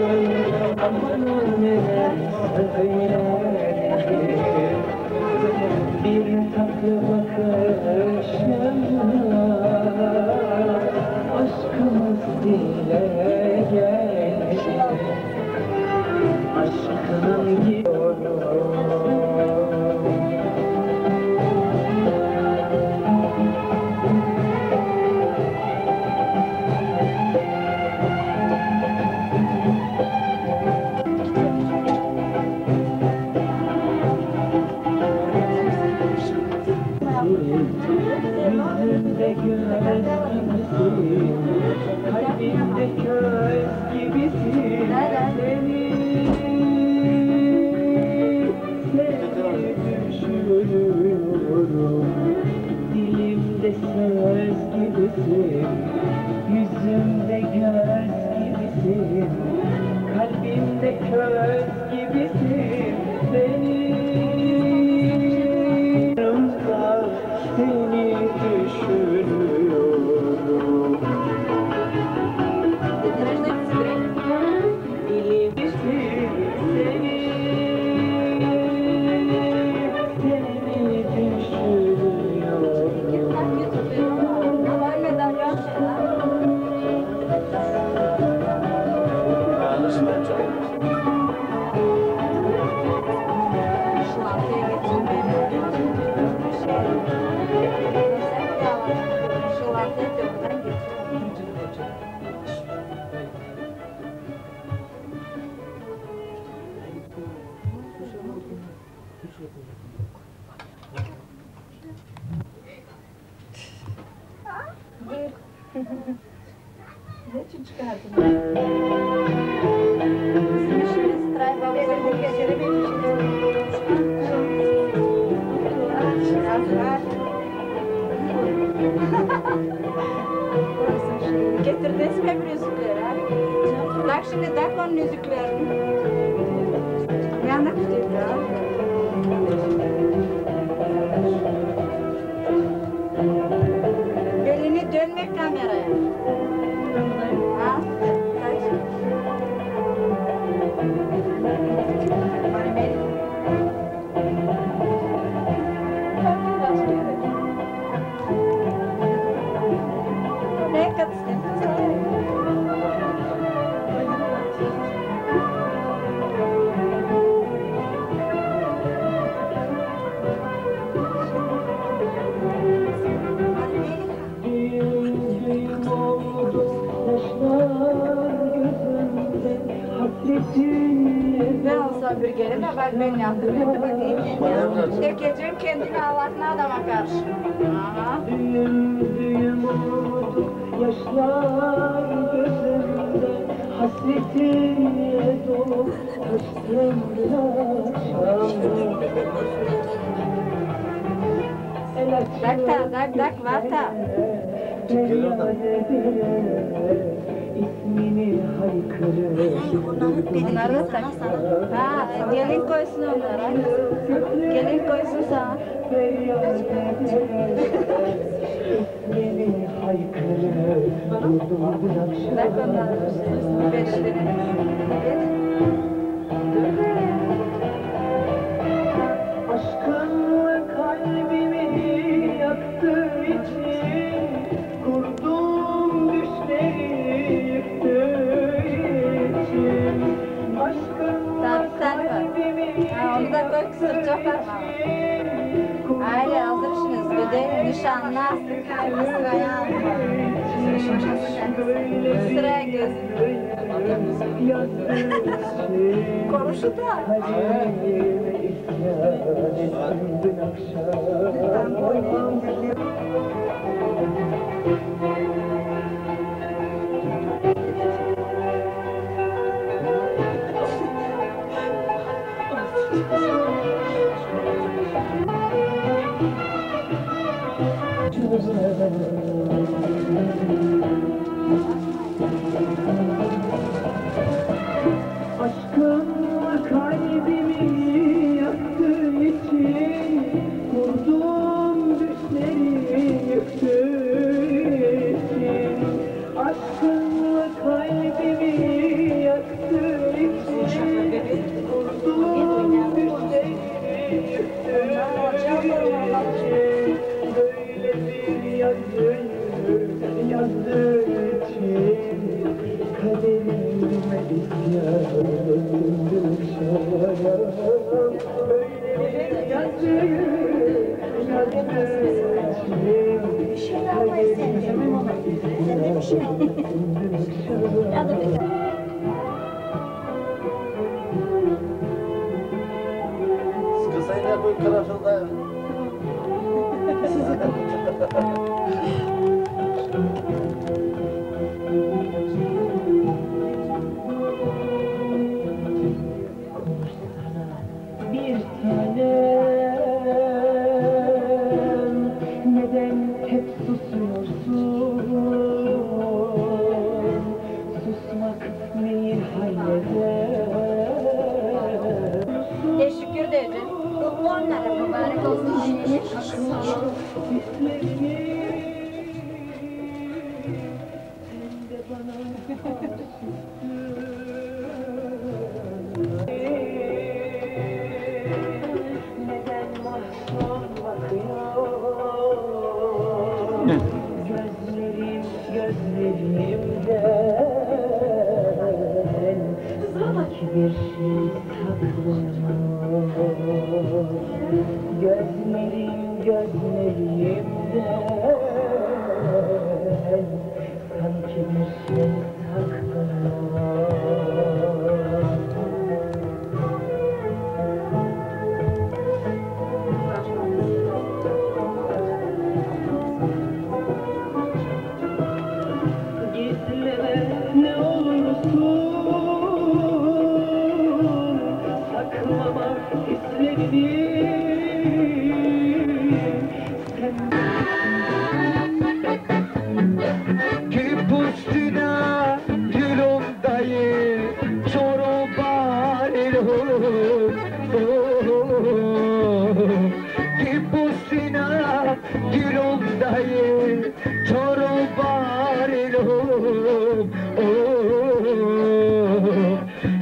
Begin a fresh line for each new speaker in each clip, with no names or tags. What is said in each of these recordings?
Bir tatlı bakışınla aşkımız dile geldi. Aşkının gidiyorum. Yüzümde göz gibisin Kalbimde köz gibisin. Seni
Getirdiniz mi hep yüzükleri? Tak şimdi tak onun yüzüklerini. Ne anlatacak cámara. Bak ben yaptım. Çekeceğim kendini Allah'ına adama karşı.
Düğüm düğüm oldu yaşlar gözümde Hasretinle dolu taştım
tak tak tak vata. Bunları tak. Ha, gelin koysun onlara. Gelin koysun sana. Tak onları. Beşleri.
Aşkınla
Parmağı.
için
Aile hazırsınız. Bir de nişanlı astık. Sıraya Sıraya göz. Konuşu da.
Kalbime isyan
Kısayla bu tarafında
Bir bir şey saklıyor. Gözlerim gözlerimden sanki bir şey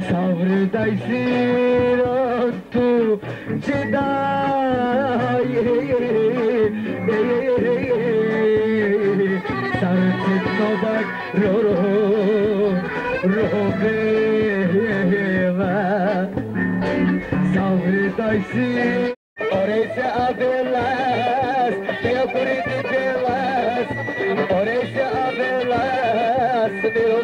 savrıday sirattu ciday sarıtık nobak roro robe savrıday sirattu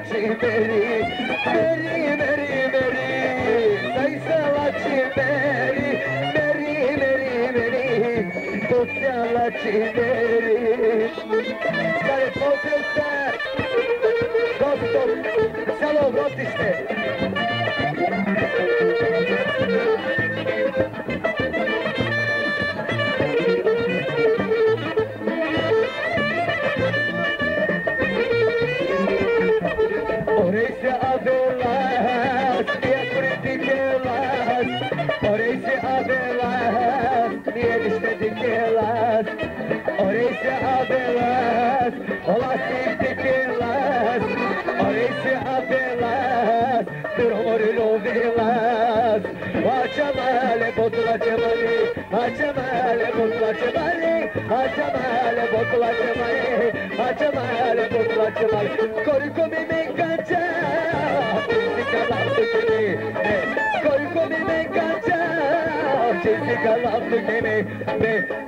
lači meri, meri, meri, meri, daj se lači meri, meri, meri, meri, to se lači meri. Stare pozdravite, gospod, celo gotište. Thank you. Olastic dicelas Orese avelas, bir homorilo velas Açamale botla cemali, açamale botla cemali Açamale botla cemali, açamale botla cemali Corco mi me fisica la tukini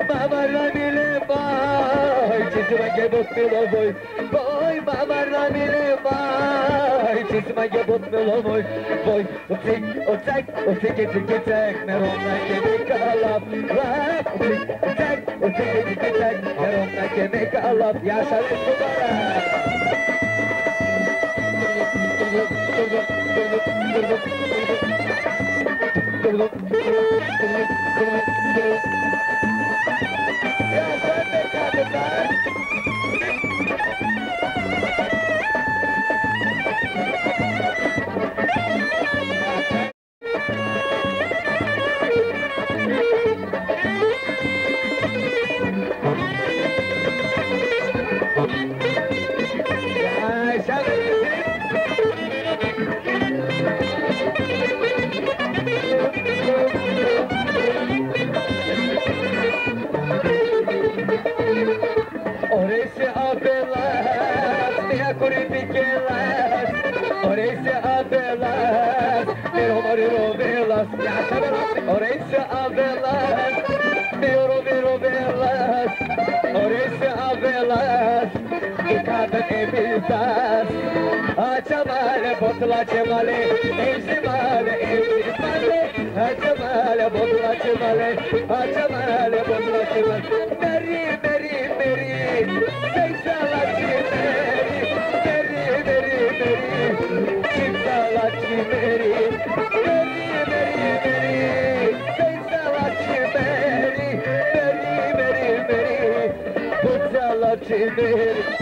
Mama ramile boy, çizime gebotmilo boy Boy mama ramile boy, çizime gebotmilo boy Boy, utik, utak, utik, utik, utak Merona kemik alap, rap Utik, utak, utik, utik, utak Merona kemik alap Yaşarız kubara Ya sen Yeah, بطلة جمالي الجمال الجمالي الجمال بطلة جمالي الجمال بطلة جمالي مري مري مري سيسالاتي مري مري مري مري سيسالاتي مري مري مري مري سيسالاتي مري مري مري مري بطلة جمالي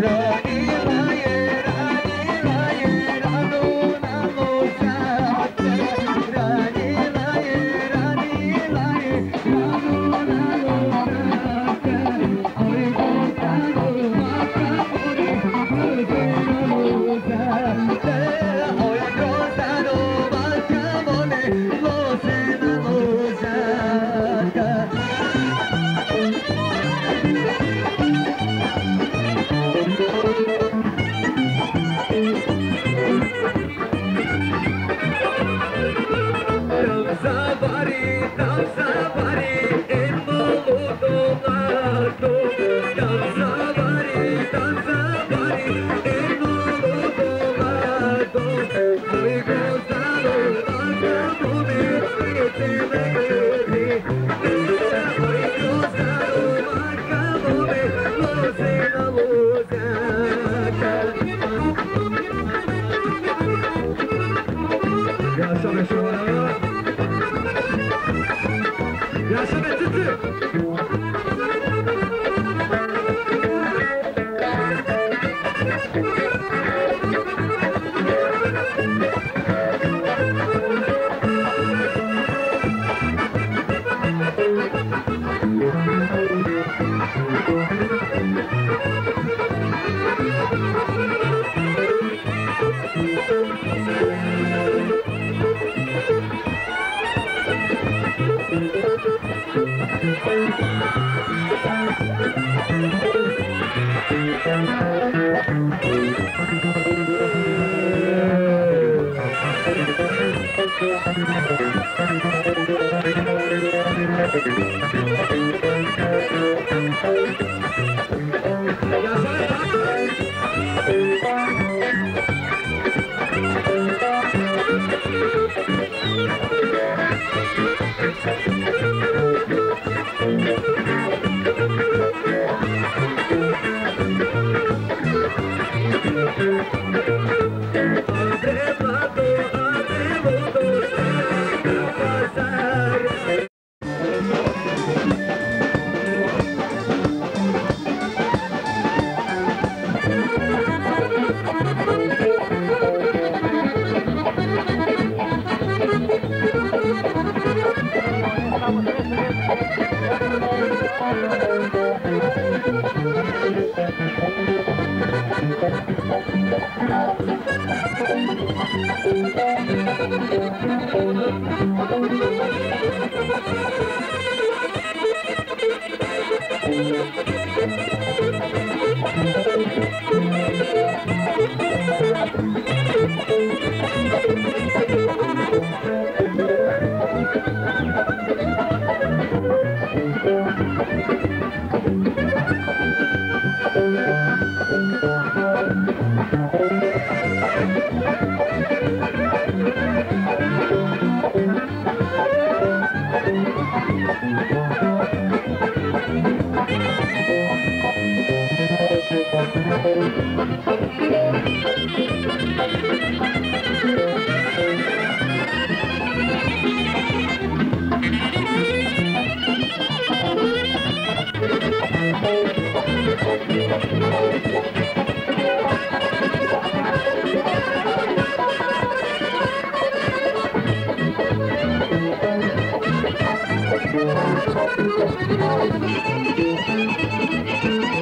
La Thank you.